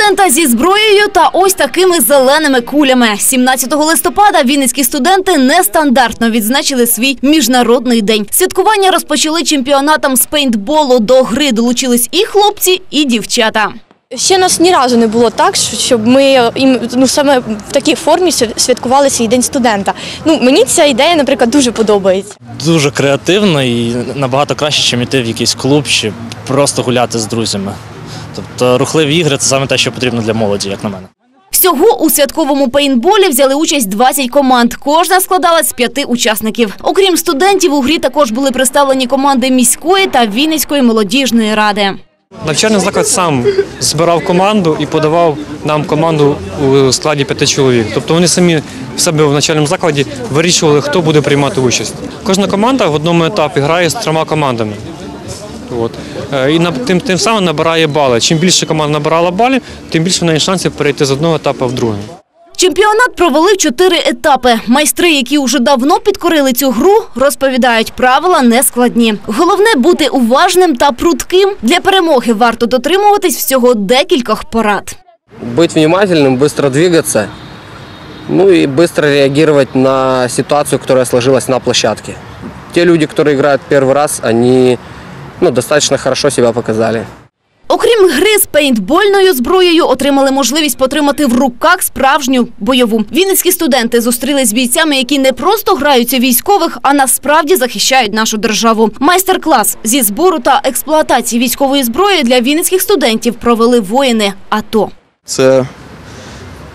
студента зі зброєю та ось такими зеленими кулями. 17 листопада вінницькі студенти нестандартно відзначили свій міжнародний день. Святкування розпочали чемпіонатом з пейнтболу. До гри долучились і хлопці, і дівчата. Ще нас ні разу не було так, щоб ми ім- ну, саме в такій формі свя- святкували свій день студента. Ну мені ця ідея, наприклад, дуже подобається. дуже креативно і набагато краще, ніж йти в якийсь клуб чи просто гуляти з друзями. Тобто рухливі ігри це саме те, що потрібно для молоді, як на мене. Всього у святковому пейнтболі взяли участь 20 команд. Кожна складалась з п'яти учасників. Окрім студентів, у грі також були представлені команди міської та Вінницької молодіжної ради. Навчальний заклад сам збирав команду і подавав нам команду у складі п'яти чоловік. Тобто вони самі в себе в навчальному закладі вирішували, хто буде приймати участь. Кожна команда в одному етапі грає з трьома командами. От. Е, І на- тим, тим самим набирає бали. Чим більше команда набирала балів, тим більше в неї шансів перейти з одного етапу в другий. Чемпіонат провели в чотири етапи. Майстри, які уже давно підкорили цю гру, розповідають, правила не складні. Головне бути уважним та прутким. Для перемоги варто дотримуватись всього декількох порад. быть внимательным, быстро двигаться, ну и быстро реагировать на ситуацию, которая сложилась на площадке. Те люди, которые играют первый раз, они ну, достаточно хорошо себя показали. Окрім гри з пейнтбольною зброєю, отримали можливість потримати в руках справжню бойову. Вінницькі студенти зустрілись з бійцями, які не просто граються військових, а насправді захищають нашу державу. Майстер-клас зі збору та експлуатації військової зброї для вінницьких студентів провели воїни АТО. це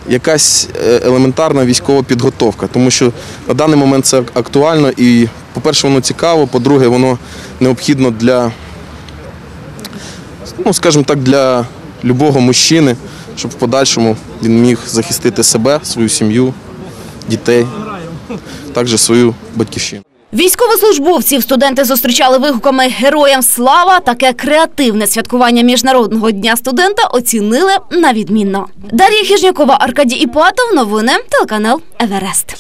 якась е, елементарна військова підготовка, тому що на даний момент це актуально і, по-перше, воно цікаво, по-друге, воно необхідно для, ну, скажімо так, для любого мужчини, щоб в подальшому він міг захистити себе, свою сім'ю, дітей, також свою батьківщину. Військовослужбовців студенти зустрічали вигуками Героям слава. Таке креативне святкування міжнародного дня студента оцінили на відмінно. Дар'я Хіжнякова, Аркадій Іпатов. Новини телеканал Еверест.